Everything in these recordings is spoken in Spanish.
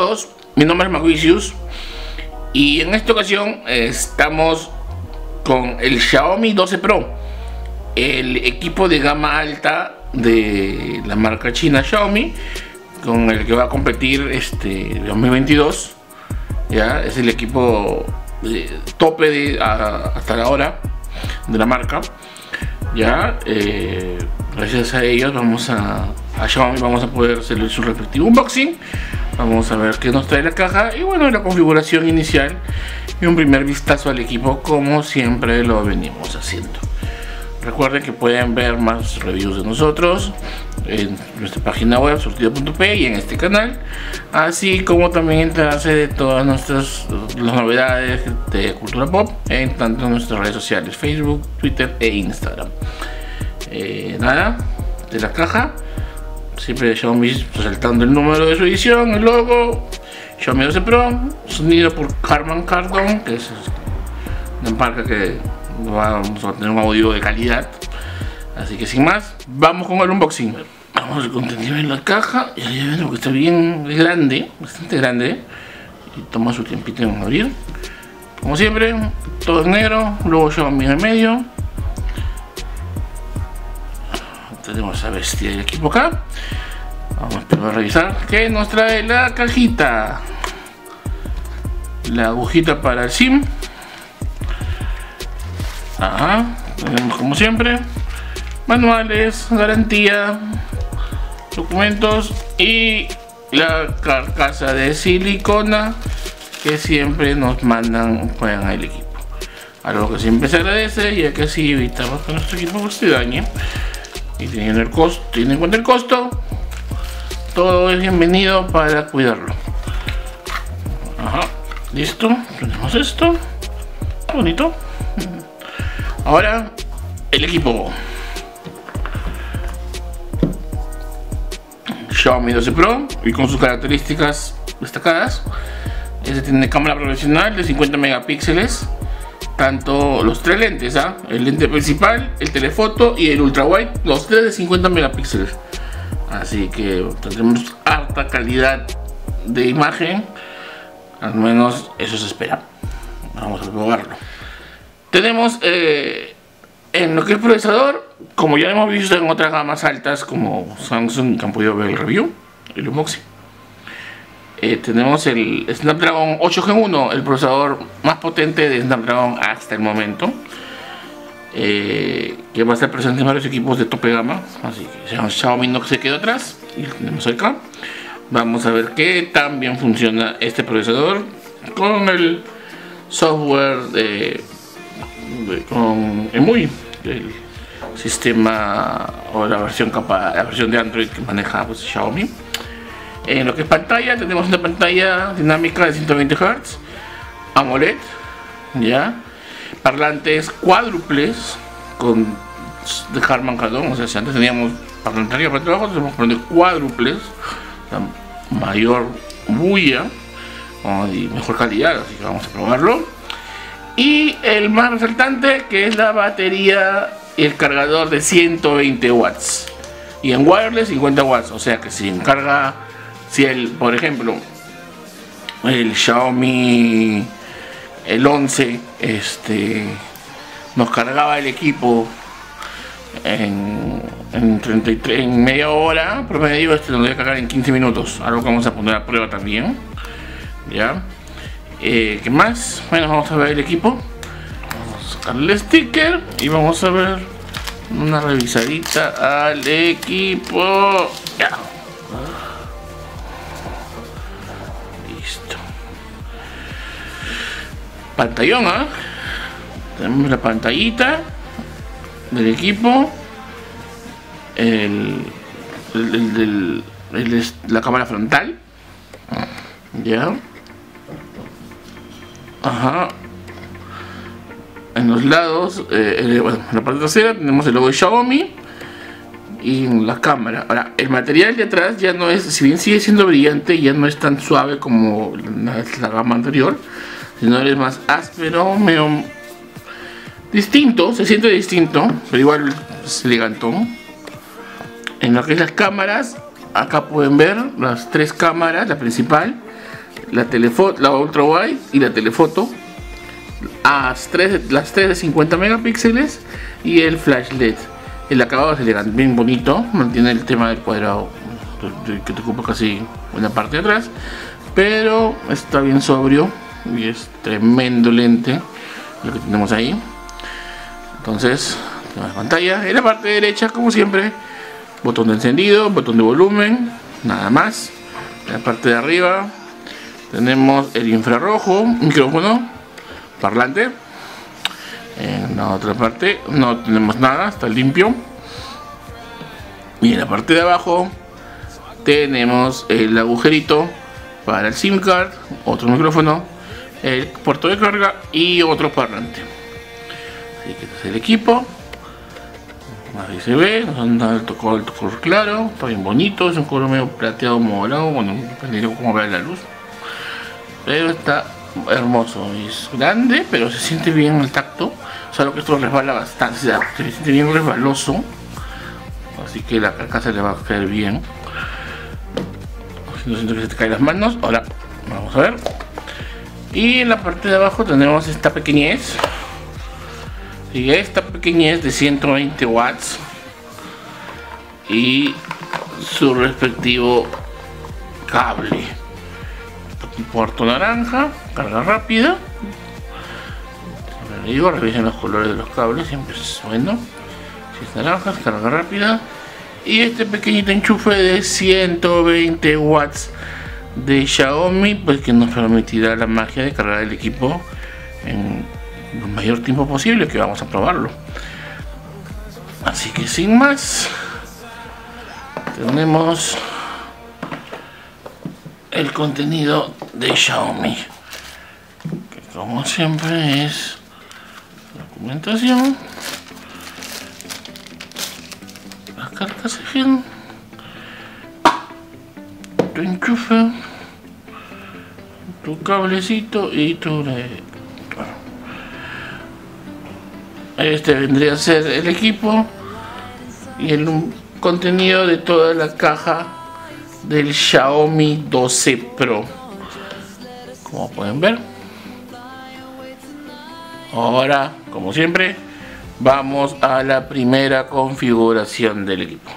todos, mi nombre es Mauricius y en esta ocasión estamos con el Xiaomi 12 Pro, el equipo de gama alta de la marca china Xiaomi, con el que va a competir este 2022. Ya es el equipo de tope hasta ahora de la marca. Ya, eh, gracias a ellos vamos a, a Xiaomi vamos a poder hacer su respectivo unboxing Vamos a ver qué nos trae la caja y bueno, la configuración inicial y un primer vistazo al equipo como siempre lo venimos haciendo. Recuerden que pueden ver más reviews de nosotros en nuestra página web surtido.p y en este canal, así como también enterarse de todas nuestras las novedades de cultura pop en tanto nuestras redes sociales, Facebook, Twitter e Instagram. Eh, nada, de la caja siempre Xiaomi resaltando el número de su edición, el logo, Xiaomi 12 Pro, sonido por Carman Cardon, que es una marca que vamos a tener un audio de calidad. Así que sin más, vamos con el unboxing. Vamos a contenido en la caja, ya ven que está bien grande, bastante grande. Y toma su tiempito en abrir. Como siempre, todo es negro, luego Xiaomi en el medio. Tenemos a bestia el equipo acá vamos a revisar. Que nos trae la cajita la agujita para el sim. Ajá, tenemos como siempre. Manuales, garantía documentos y la carcasa de silicona que siempre nos mandan juegan el equipo. Algo que siempre se agradece ya que así evitamos que nuestro equipo se dañe y teniendo el costo, tiene en cuenta el costo, todo es bienvenido para cuidarlo. Listo, tenemos esto, bonito. Ahora, el equipo. Xiaomi 12 Pro y con sus características destacadas. Este tiene cámara profesional de 50 megapíxeles tanto los tres lentes, ¿ah? el lente principal, el telefoto y el ultra wide, los tres de 50 megapíxeles. Así que tendremos alta calidad de imagen, al menos eso se espera. Vamos a probarlo. Tenemos eh, en lo que es procesador, como ya hemos visto en otras gamas altas como Samsung, que han podido ver el review, el unboxing. Eh, tenemos el Snapdragon 8 Gen 1, el procesador más potente de Snapdragon hasta el momento. Eh, que va a estar presente en varios equipos de tope gama. Así que Xiaomi no se quedó atrás. Y tenemos acá. Vamos a ver qué tan bien funciona este procesador con el software de, con EMUI, el sistema o la versión capa, la versión de Android que maneja pues, Xiaomi. En lo que es pantalla, tenemos una pantalla dinámica de 120 Hz, AMOLED, ya, parlantes cuádruples con de Harman Kardon, o sea, si antes teníamos parlantes para abajo, tenemos parlantes cuádruples, mayor bulla y mejor calidad, así que vamos a probarlo. Y el más resaltante que es la batería y el cargador de 120 watts. Y en wireless 50 watts, o sea que si encarga si el, por ejemplo, el Xiaomi el 11 este nos cargaba el equipo en, en 33 en media hora promedio este lo voy a cargar en 15 minutos algo que vamos a poner a prueba también ya eh, ¿qué más? bueno vamos a ver el equipo. Vamos a sacar el sticker y vamos a ver una revisadita al equipo. Ya pantallón, ¿ah? Tenemos la pantallita del equipo, el, el, la cámara frontal, ya, ajá, en los lados, eh, bueno, en la parte trasera tenemos el logo de Xiaomi y en la cámara. Ahora, el material de atrás ya no es, si bien sigue siendo brillante, ya no es tan suave como la, la gama anterior si no eres más áspero, medio distinto, se siente distinto, pero igual es elegantón. En lo que es las cámaras, acá pueden ver las tres cámaras, la principal, la telefoto, la ultra wide y la telefoto. Las 3, las 3 de 50 megapíxeles y el flash LED. El acabado es elegante, bien bonito, mantiene el tema del cuadrado que te ocupa casi una parte de atrás, pero está bien sobrio y es tremendo lente lo que tenemos ahí. Entonces, la pantalla en la parte derecha, como siempre, botón de encendido, botón de volumen, nada más. En la parte de arriba tenemos el infrarrojo, micrófono, parlante. En la otra parte no tenemos nada, está limpio. Y en la parte de abajo tenemos el agujerito para el SIM card, otro micrófono, el puerto de carga y otro parlante. Así que este es el equipo. Ahí se ve, han dado el color, claro, está bien bonito, es un color medio plateado morado, bueno, depende de cómo vea la luz. Pero está hermoso, es grande, pero se siente bien el tacto, solo que esto resbala bastante, se siente bien resbaloso, así que la carcasa le va a caer bien. No siento que se te caen las manos, ahora vamos a ver. Y en la parte de abajo tenemos esta pequeñez. Y esta pequeñez de 120 watts. Y su respectivo cable. Puerto naranja carga rápida. Digo revisen los colores de los cables siempre es bueno. Si es naranja carga rápida. Y este pequeñito enchufe de 120 watts de Xiaomi pues que nos permitirá la magia de cargar el equipo en el mayor tiempo posible que vamos a probarlo. Así que sin más tenemos el contenido de Xiaomi que como siempre es documentación las cartas SIGIN tu enchufe tu cablecito y tu este vendría a ser el equipo y el contenido de toda la caja del Xiaomi 12 Pro. Como pueden ver. Ahora como siempre vamos a la primera configuración del equipo.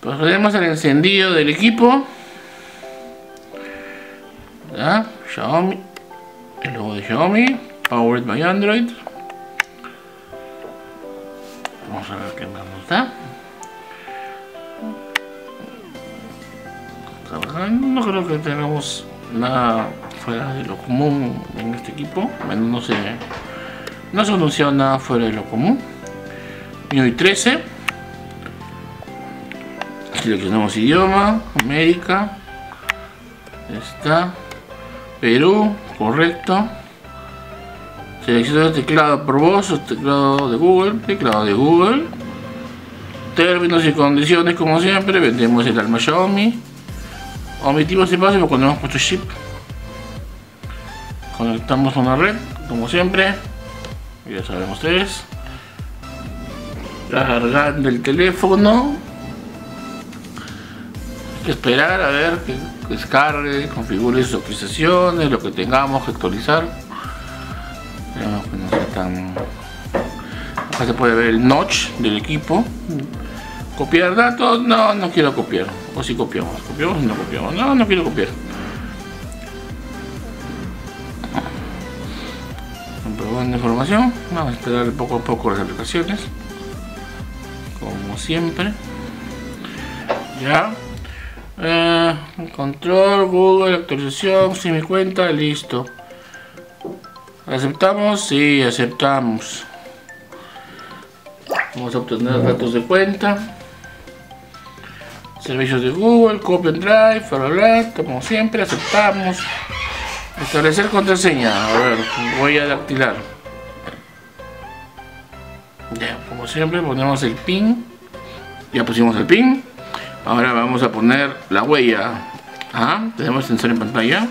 Procedemos al encendido del equipo ¿Ya? Xiaomi el logo de Xiaomi powered by Android Vamos a ver qué más nos da. No creo que tengamos nada fuera de lo común en este equipo. Bueno, no se, no se anunció nada fuera de lo común. MIUI 13. Seleccionamos idioma, América. Está. Perú, correcto. Selecciona el teclado por voz o teclado de Google, teclado de Google. Términos y condiciones como siempre, vendemos el alma Xiaomi. Omitimos espacio porque cuando hemos puesto chip. Conectamos una red, como siempre. Ya saben ustedes. Cargando el teléfono. Hay que esperar a ver que descargue, configure sus actualizaciones, lo que tengamos que actualizar. Acá se puede ver el notch del equipo. Copiar datos no no quiero copiar. O si copiamos copiamos no copiamos. No no quiero copiar. Comprobando información. Vamos a esperar poco a poco las aplicaciones. Como siempre. Ya eh, control google actualización si mi cuenta listo ¿Aceptamos? Sí, aceptamos. Vamos a obtener datos de cuenta. Servicios de Google, Copy and Drive, bla, como siempre, aceptamos. Establecer contraseña. A ver, voy a dactilar. Ya, como siempre, ponemos el pin. Ya pusimos el pin. Ahora vamos a poner la huella. Ah, tenemos sensor en pantalla.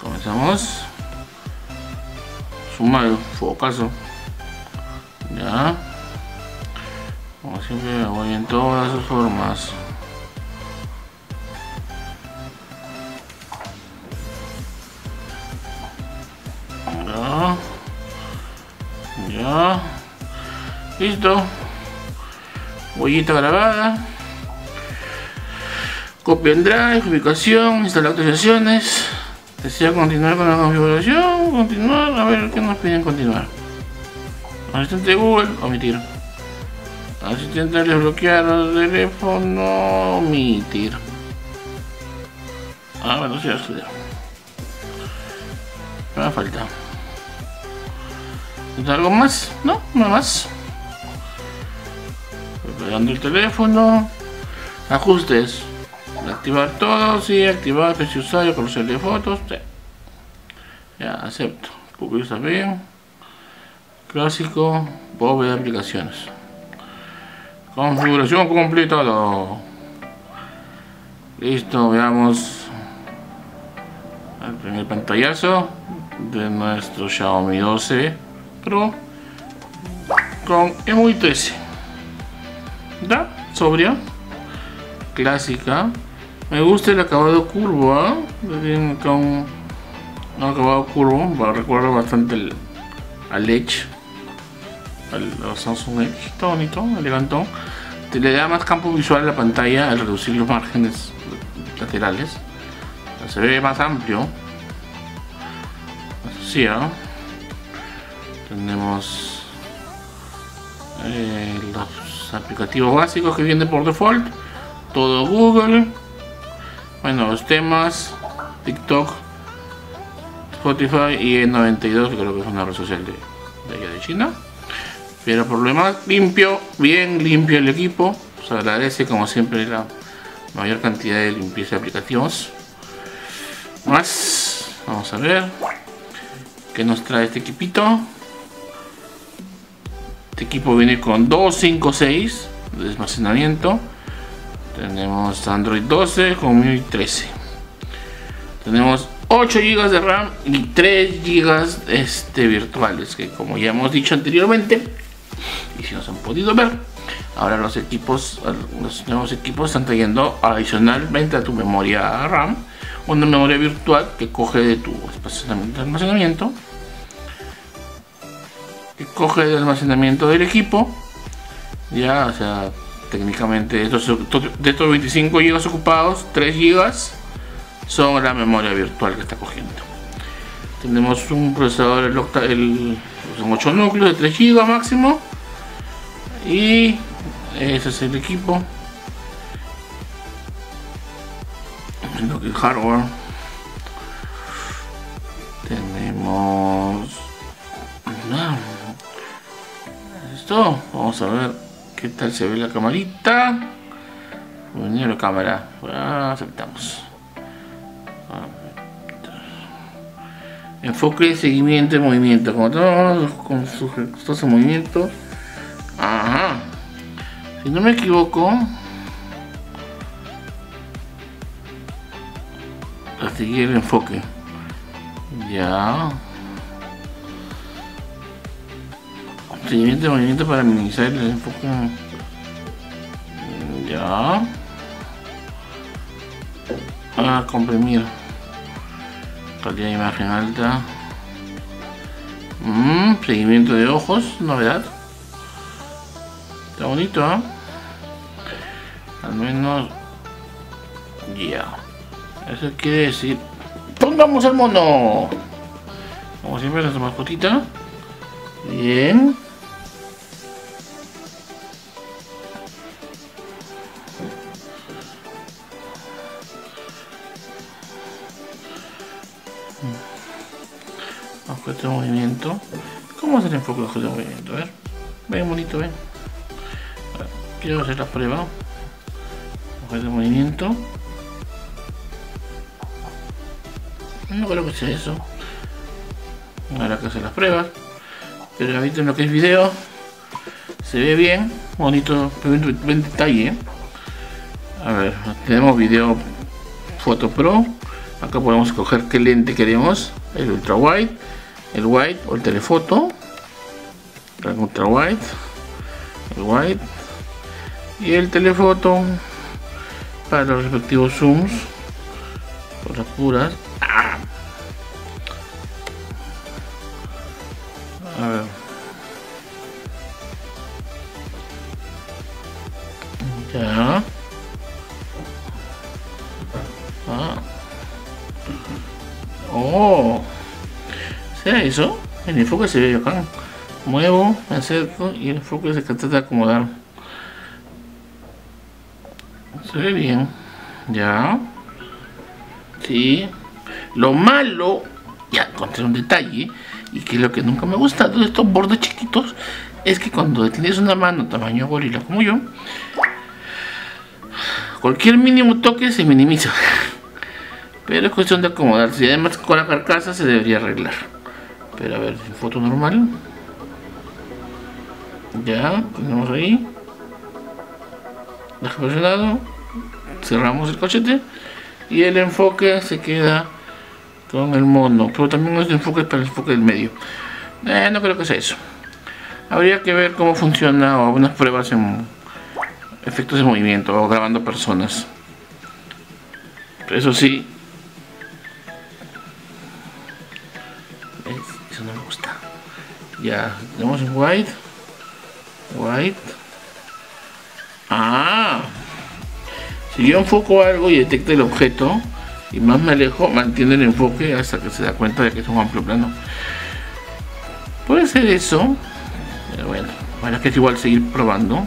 Comenzamos suma el focazo ya como siempre me voy en todas sus formas Ya. Ya. Listo. Huellita grabada. Copia en Drive, ubicación, instalar actualizaciones. Desea continuar con la configuración, continuar, a ver qué nos piden continuar. Asistente Google, omitir. Asistente desbloquear el teléfono, omitir. Ah, bueno, sí, acceder. Me falta. ¿Algo más? No, nada más. Preparando el teléfono. Ajustes. Activar todo, sí, activar PC usuario, conocer de fotos. Ya, acepto. Cubrir también. Clásico, bóveda de aplicaciones. Configuración completada. Listo, veamos el primer pantallazo de nuestro Xiaomi 12 Pro con EMUI 13. ¿Da? Sobria. Clásica. Me gusta el acabado curvo, ¿eh? con un acabado curvo, recuerda bastante el, al Edge, al, Samsung Edge, está bonito, elegantón. Te le da más campo visual a la pantalla al reducir los márgenes laterales. Se ve más amplio. Así, ¿eh? Tenemos eh, los aplicativos básicos que vienen por default. Todo Google, bueno, los temas, TikTok, Spotify y E92, que creo que es una red social de, de allá de China. Pero por lo demás, limpio, bien limpio el equipo. Se agradece como siempre la mayor cantidad de limpieza de aplicativos. Más, vamos a ver qué nos trae este equipito. Este equipo viene con 256 de almacenamiento tenemos Android 12 con MIUI 13. Tenemos 8 GB de RAM y 3 GB este, virtuales, que como ya hemos dicho anteriormente, y si nos han podido ver, ahora los equipos, los nuevos equipos están trayendo adicionalmente a tu memoria RAM una memoria virtual que coge de tu espacio de almacenamiento, que coge del almacenamiento del equipo, ya, o sea, técnicamente de estos, de estos 25 GB ocupados 3 GB son la memoria virtual que está cogiendo. Tenemos un procesador el, son 8 núcleos de 3 GB máximo y ese es el equipo. Lo que el hardware. Tenemos esto vamos a ver ¿Qué tal se ve la camarita? Venir la cámara. Ah, aceptamos. Enfoque, seguimiento y movimiento. Como todos con sus movimientos. Ajá. Si no me equivoco. A seguir el enfoque. Ya. Siguiente movimiento para minimizar el enfoque. Ya. A comprimir. Calidad de imagen alta. Mmm, seguimiento de ojos, novedad. Está bonito, ¿eh? Al menos. Ya. Eso quiere decir. ¡Pongamos el mono! Como siempre, nuestra mascotita. Bien. ¿Cómo hacer enfoque de objeto de movimiento? A ver. Ven bonito, ven. quiero hacer la prueba. Objeto de movimiento. No creo que sea eso. Ahora que hacer las pruebas. Pero ahorita en lo que es video. Se ve bien. Bonito. Buen detalle. A ver. Tenemos video Foto Pro. Acá podemos escoger qué lente queremos. El ultra wide el white o el telefoto el ultra wide el y el telefoto para los respectivos zooms por las puras ah. A. Ah. Oh. ¿Será eso? El enfoque se ve acá. Muevo, me acerco y el enfoque se trata de acomodar. Se ve bien. Ya. Sí. Lo malo, ya encontré un detalle, y que es lo que nunca me ha gustado de estos bordes chiquitos, es que cuando tienes una mano tamaño gorila como yo, cualquier mínimo toque se minimiza. Pero es cuestión de acomodarse. Y además con la carcasa se debería arreglar. Pero a ver, foto normal. Ya, tenemos ahí. Deja presionado. Cerramos el cochete. Y el enfoque se queda con el mono. Pero también es de enfoque para el enfoque del medio. Eh, no creo que sea eso. Habría que ver cómo funciona o algunas pruebas en efectos de movimiento o grabando personas. Eso sí. Eso no me gusta. Ya, tenemos en white. White. Ah. Si yo enfoco algo y detecta el objeto y más me alejo, mantiene el enfoque hasta que se da cuenta de que es un amplio plano. Puede ser eso. Pero bueno, bueno, que es igual seguir probando.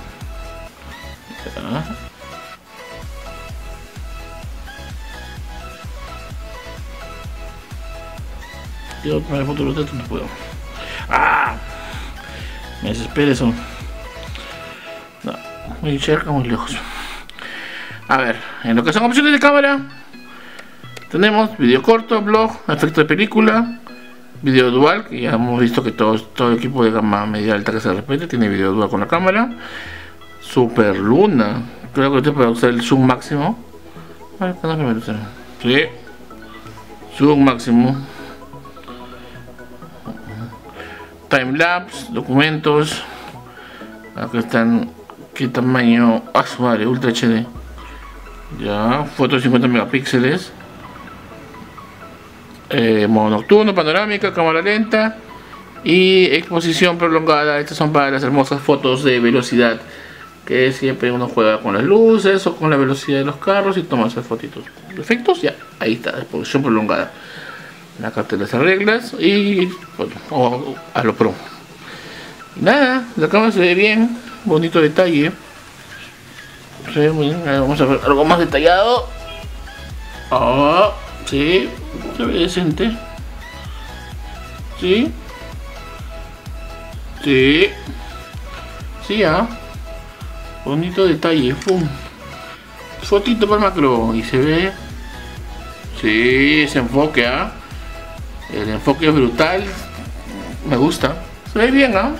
Quiero tomar foto de los datos, no puedo. ¡Ah! Me desespera eso. Muy cerca, muy lejos. A ver, en lo que son opciones de cámara, tenemos video corto, blog, efecto de película, video dual, que ya hemos visto que todo, todo equipo de gama media alta que se repite tiene video dual con la cámara. Super Luna, creo que este puede usar el zoom máximo. A ver, ¿cuándo me Sí, zoom máximo. Timelapse, documentos. Acá están qué tamaño. Ah, Ultra HD. Ya, foto de 50 megapíxeles. Eh, modo nocturno, panorámica, cámara lenta y exposición prolongada. Estas son para las hermosas fotos de velocidad que siempre uno juega con las luces o con la velocidad de los carros y toma esas fotitos. Efectos, ya, ahí está, exposición prolongada. La cartera de reglas y bueno, a lo pro. nada, la cámara se ve bien, bonito detalle. Vamos a ver algo más detallado. Oh, sí, se ve decente. Sí. Sí. Sí, ya. Bonito detalle. Fotito para el macro. Y se ve. Sí, ese enfoque, ¿ah? El enfoque es brutal. Me gusta. Se ve bien, ¿ah?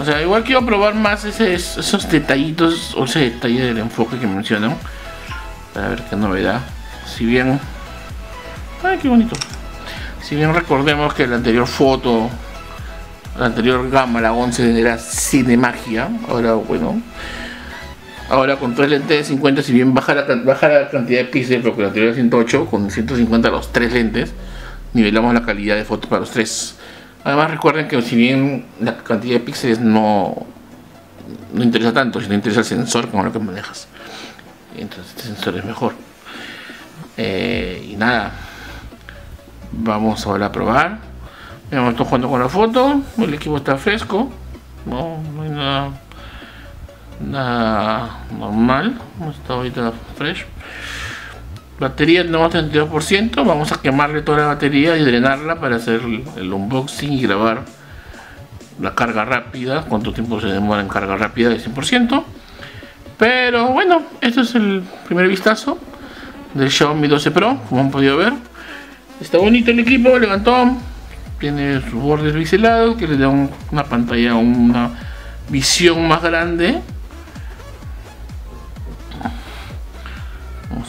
O sea, igual quiero probar más esos detallitos o ese detalle del enfoque que mencionan. Para ver qué novedad. Si bien... Ay, qué bonito. Si bien recordemos que la anterior foto, la anterior gama, la 11, era cinemagia. Ahora, bueno, Ahora con tres lentes de 50, si bien baja la, baja la cantidad de píxeles, porque la anterior era 108, con 150 los tres lentes, nivelamos la calidad de foto para los tres. Además recuerden que si bien la cantidad de píxeles no, no interesa tanto, si no interesa el sensor con lo que manejas. Entonces este sensor es mejor. Eh, y nada, vamos ahora a probar. Estoy jugando con la foto, el equipo está fresco, no, no hay nada nada normal está ahorita fresh batería no 32% vamos a quemarle toda la batería y drenarla para hacer el unboxing y grabar la carga rápida cuánto tiempo se demora en carga rápida de 100% pero bueno este es el primer vistazo del Xiaomi 12 Pro como han podido ver. Está bonito el equipo levantó tiene sus bordes biselados que le dan una pantalla una visión más grande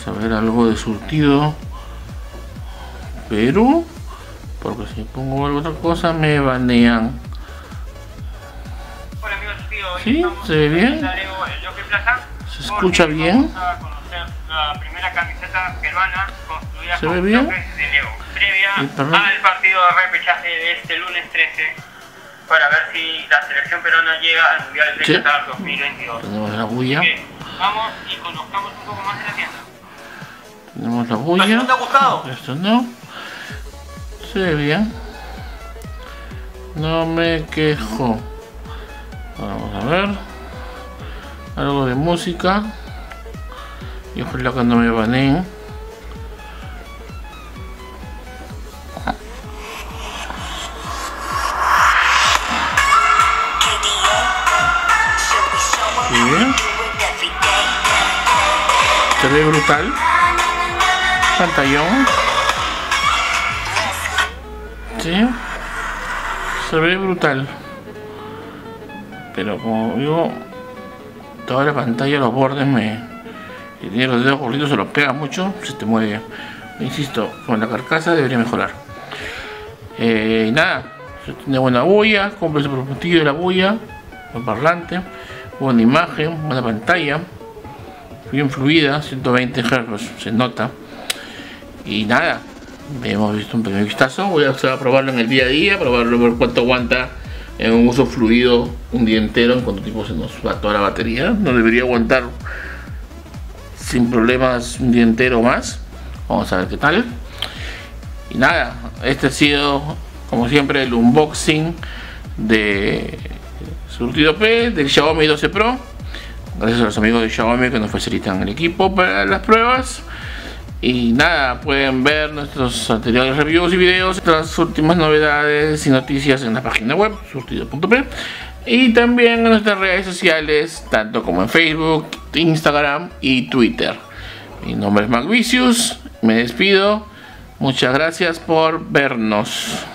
Vamos a ver algo de surtido. Pero, porque si pongo alguna cosa me banean. Hola amigos, ¿Sí? ¿Se ve bien? ¿Se escucha bien? Vamos a conocer la primera camiseta peruana construida ¿Se ve bien? de Leo, previa al partido de repechaje de este lunes 13 para ver si la selección peruana llega al Mundial de Sí. Qatar 2022. Tenemos la bulla. Vamos y conozcamos un poco más de la tienda. Tenemos la ¿A ti bulla. no te ha gustado? Esto no. Se ve bien. No me quejo. Vamos a ver. Algo de música. Y ojalá que no me baneen. Se ve brutal. Pantallón. Sí. Se ve brutal. Pero como digo, toda la pantalla, los bordes me. Si los dedos gorditos se los pega mucho, se te mueve. Insisto, con la carcasa debería mejorar. Eh, y nada, tiene buena bulla, cumple su propósito de la bulla, buen parlante, buena imagen, buena pantalla, bien fluida, 120 Hz, se nota. Y nada, hemos visto un primer vistazo. Voy a, probarlo en el día a día, probarlo ver cuánto aguanta en un uso fluido un día entero, en cuánto tiempo se nos va toda la batería. No debería aguantar sin problemas un día entero más. Vamos a ver qué tal. Y nada, este ha sido, como siempre, el unboxing de Surtido P del Xiaomi 12 Pro. Gracias a los amigos de Xiaomi que nos facilitan el equipo para las pruebas. Y nada, pueden ver nuestros anteriores reviews y videos, las últimas novedades y noticias en la página web surtido.p y también en nuestras redes sociales, tanto como en Facebook, Instagram y Twitter. Mi nombre es Macvicius, me despido, muchas gracias por vernos.